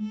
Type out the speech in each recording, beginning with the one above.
chết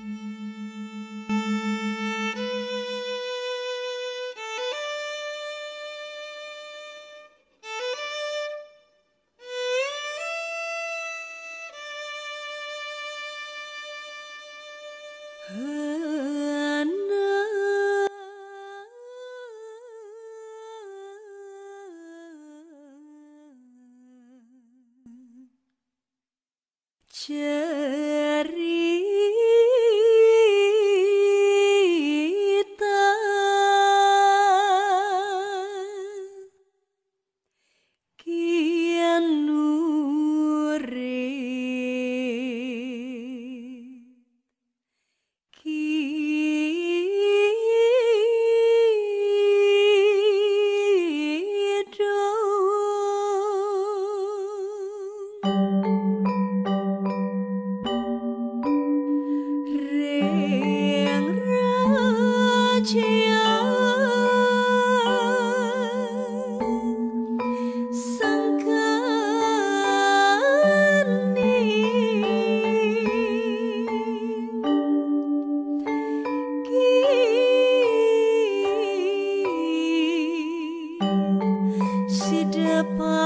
upon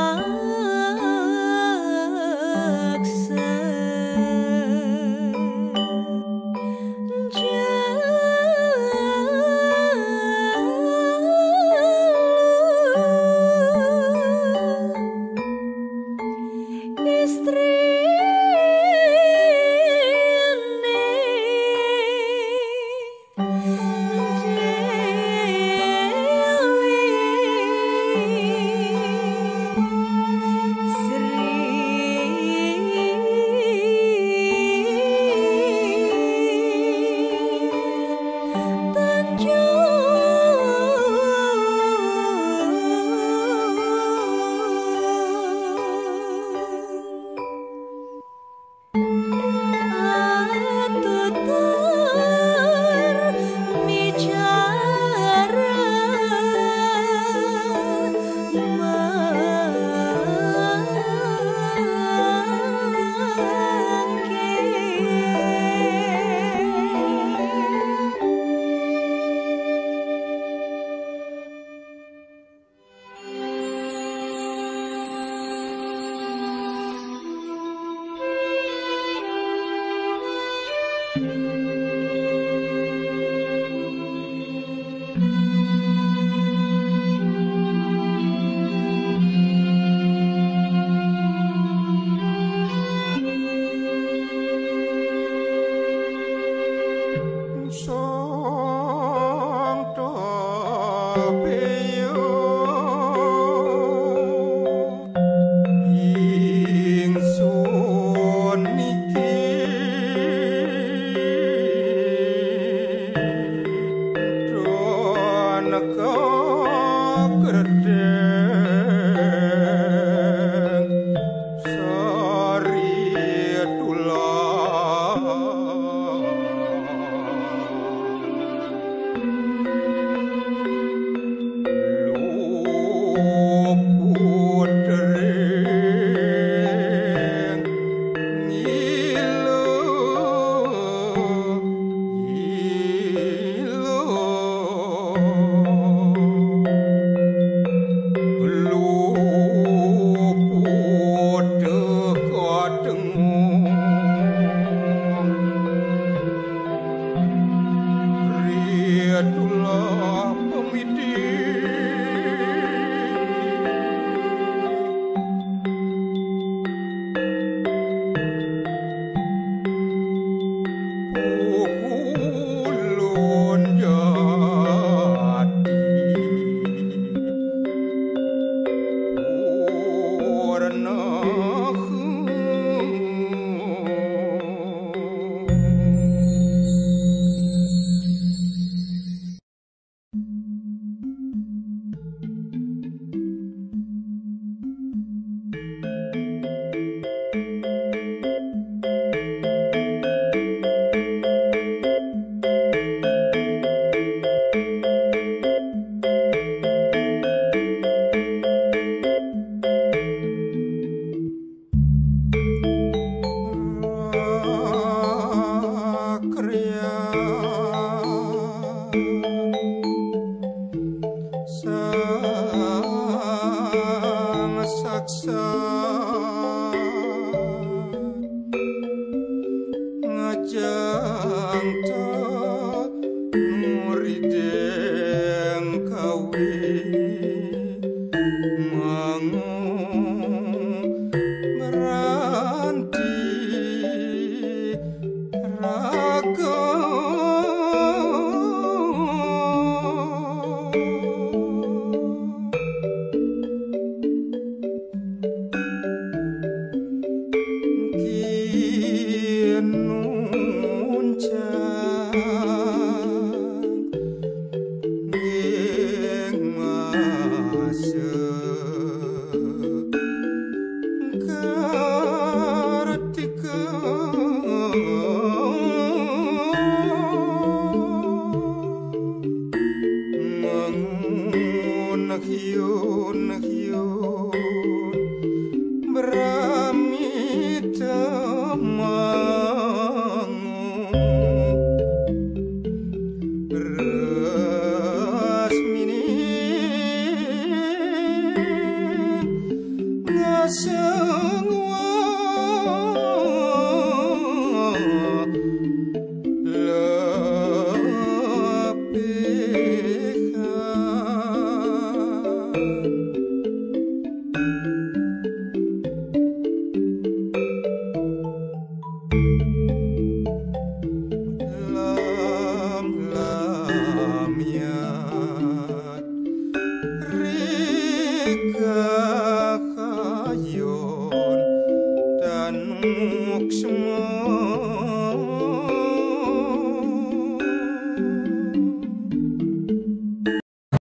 be no Soon.